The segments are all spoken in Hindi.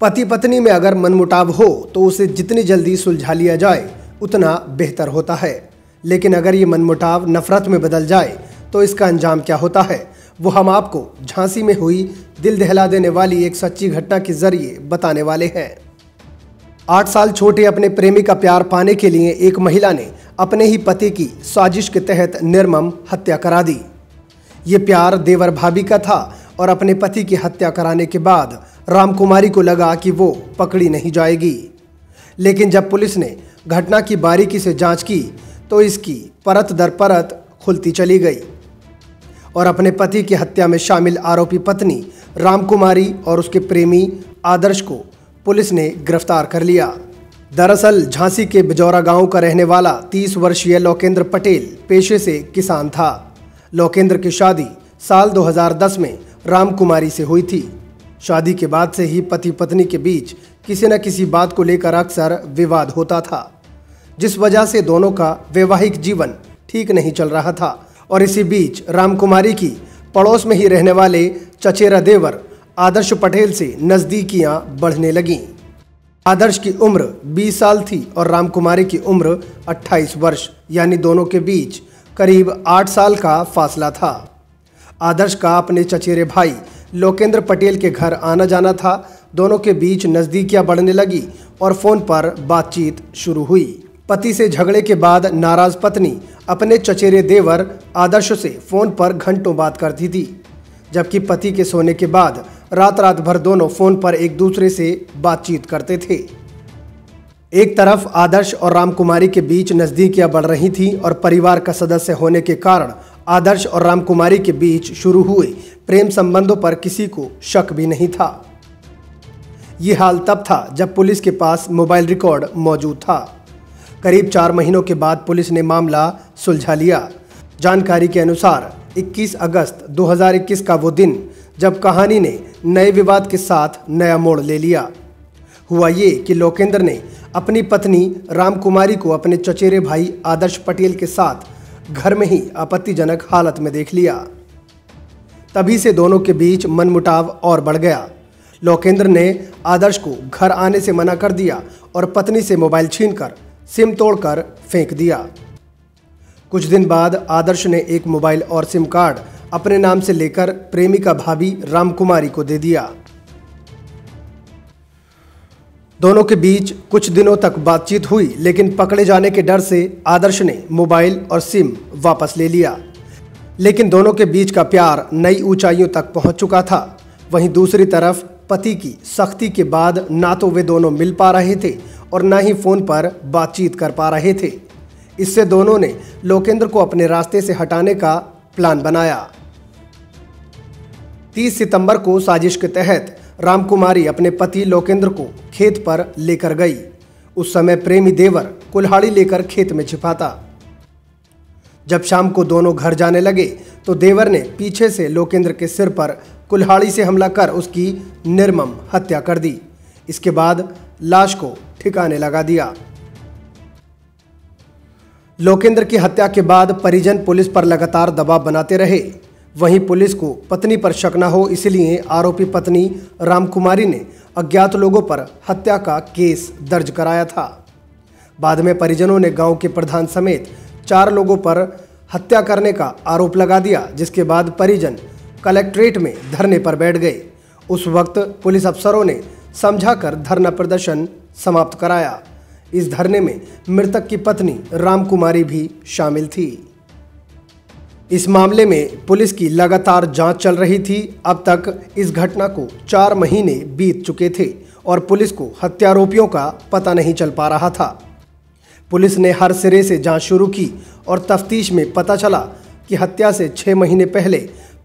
पति पत्नी में अगर मनमुटाव हो तो उसे जितनी जल्दी सुलझा लिया जाए, उतना बेहतर होता है। लेकिन अगर ये मनमुटाव नफरत में बदल जाए तो इसका अंजाम क्या होता है? वो हम आपको झांसी में हुई दिल दहला देने वाली एक सच्ची घटना के ज़रिए बताने वाले हैं। आठ साल छोटे अपने प्रेमी का प्यार पाने के लिए एक महिला ने अपने ही पति की साजिश के तहत निर्मम हत्या करा दी। ये प्यार देवर भाभी का था और अपने पति की हत्या कराने के बाद रामकुमारी को लगा कि वो पकड़ी नहीं जाएगी। लेकिन जब पुलिस ने घटना की बारीकी से जाँच की तो इसकी परत दर परत खुलती चली गई और अपने पति की हत्या में शामिल आरोपी पत्नी रामकुमारी और उसके प्रेमी आदर्श को पुलिस ने गिरफ़्तार कर लिया। दरअसल, झांसी के बिजौरा गाँव का रहने वाला 30 वर्षीय लोकेंद्र पटेल पेशे से किसान था। लोकेंद्र की शादी साल 2010 में रामकुमारी से हुई थी। शादी के बाद से ही पति पत्नी के बीच किसी न किसी बात को लेकर अक्सर विवाद होता था, जिस वजह से दोनों का वैवाहिक जीवन ठीक नहीं चल रहा था। और इसी बीच रामकुमारी की पड़ोस में ही रहने वाले चचेरा देवर आदर्श पटेल से नज़दीकियाँ बढ़ने लगीं। आदर्श की उम्र 20 साल थी और रामकुमारी की उम्र 28 वर्ष, यानी दोनों के बीच करीब 8 साल का फासला था। आदर्श का अपने चचेरे भाई लोकेंद्र पटेल के घर आना जाना था। दोनों के बीच नज़दीकियाँ बढ़ने लगी और फ़ोन पर बातचीत शुरू हुई। पति से झगड़े के बाद नाराज़ पत्नी अपने चचेरे देवर आदर्श से फ़ोन पर घंटों बात करती थी। जबकि पति के सोने के बाद रात रात भर दोनों फ़ोन पर एक दूसरे से बातचीत करते थे। एक तरफ़ आदर्श और रामकुमारी के बीच नज़दीकियाँ बढ़ रही थी और परिवार का सदस्य होने के कारण आदर्श और रामकुमारी के बीच शुरू हुए प्रेम संबंधों पर किसी को शक भी नहीं था। ये हाल तब था जब पुलिस के पास मोबाइल रिकॉर्ड मौजूद था। करीब चार महीनों के बाद पुलिस ने मामला सुलझा लिया। जानकारी के अनुसार 21 अगस्त 2021 का वो दिन जब कहानी ने नए विवाद के साथ नया मोड़ ले लिया। हुआ ये कि लोकेंद्र ने अपनी पत्नी रामकुमारी को अपने चचेरे भाई आदर्श पटेल के साथ घर में ही आपत्तिजनक हालत में देख लिया। तभी से दोनों के बीच मनमुटाव और बढ़ गया। लोकेंद्र ने आदर्श को घर आने से मना कर दिया और पत्नी से मोबाइल छीनकर सिम तोड़कर फेंक दिया। कुछ दिन बाद आदर्श ने एक मोबाइल और सिम कार्ड अपने नाम से लेकर प्रेमिका भाभी रामकुमारी को दे दिया। दोनों के बीच कुछ दिनों तक बातचीत हुई, लेकिन पकड़े जाने के डर से आदर्श ने मोबाइल और सिम वापस ले लिया। लेकिन दोनों के बीच का प्यार नई ऊंचाइयों तक पहुँच चुका था। वहीं दूसरी तरफ़, पति की सख्ती के बाद ना तो वे दोनों मिल पा रहे थे और ना ही फ़ोन पर बातचीत कर पा रहे थे। इससे दोनों ने लोकेंद्र को अपने रास्ते से हटाने का प्लान बनाया। 30 सितंबर को साजिश के तहत रामकुमारी अपने पति लोकेंद्र को खेत पर लेकर गई। उस समय प्रेमी देवर कुल्हाड़ी लेकर खेत में छिपाता। जब शाम को दोनों घर जाने लगे तो देवर ने पीछे से लोकेंद्र के सिर पर कुल्हाड़ी से हमला कर उसकी निर्मम हत्या कर दी। इसके बाद लाश को ठिकाने लगा दिया। लोकेंद्र की हत्या के बाद परिजन पुलिस पर लगातार दबाव बनाते रहे। वहीं पुलिस को पत्नी पर शक न हो, इसलिए आरोपी पत्नी रामकुमारी ने अज्ञात लोगों पर हत्या का केस दर्ज कराया था। बाद में परिजनों ने गाँव के प्रधान समेत चार लोगों पर हत्या करने का आरोप लगा दिया, जिसके बाद परिजन कलेक्ट्रेट में धरने पर बैठ गए। उस वक्त पुलिस अफसरों ने समझाकर धरना प्रदर्शन समाप्त कराया। इस धरने में मृतक की पत्नी रामकुमारी भी शामिल थी। इस मामले में पुलिस की लगातार जाँच चल रही थी। अब तक इस घटना को चार महीने बीत चुके थे और पुलिस को हत्यारोपियों का पता नहीं चल पा रहा था। पुलिस ने हर सिरे से जाँच शुरू की और तफ्तीश में पता चला कि हत्या से छः महीने पहले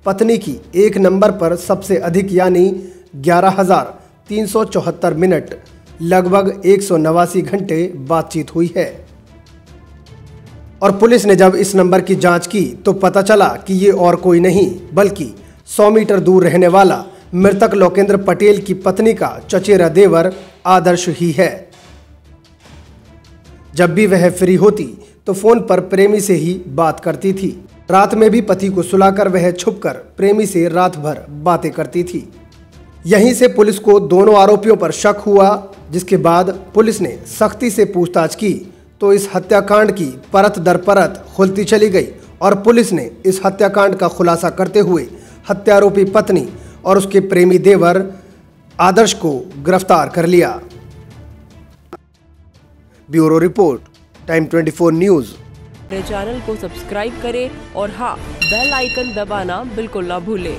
पत्नी की एक नंबर पर सबसे अधिक यानी ग्यारह हज़ार तीन सौ चौहत्तर मिनट, लगभग एक सौ नवासी घंटे बातचीत हुई है। और पुलिस ने जब इस नंबर की जाँच की तो पता चला कि ये और कोई नहीं, बल्कि 100 मीटर दूर रहने वाला मृतक लोकेंद्र पटेल की पत्नी का चचेरा देवर आदर्श ही है। जब भी वह फ्री होती तो फ़ोन पर प्रेमी से ही बात करती थी। रात में भी पति को सुलाकर वह छुपकर प्रेमी से रात भर बातें करती थी। यहीं से पुलिस को दोनों आरोपियों पर शक हुआ, जिसके बाद पुलिस ने सख्ती से पूछताछ की। तो इस हत्याकांड की परत दर परत खुलती चली गई और पुलिस ने इस हत्याकांड का खुलासा करते हुए हत्यारोपी पत्नी और उसके प्रेमी देवर आदर्श को गिरफ़्तार कर लिया। Bureau report, time 24 news. Channel को सब्सक्राइब करें और हाँ बेल आइकन दबाना बिल्कुल ना भूलें।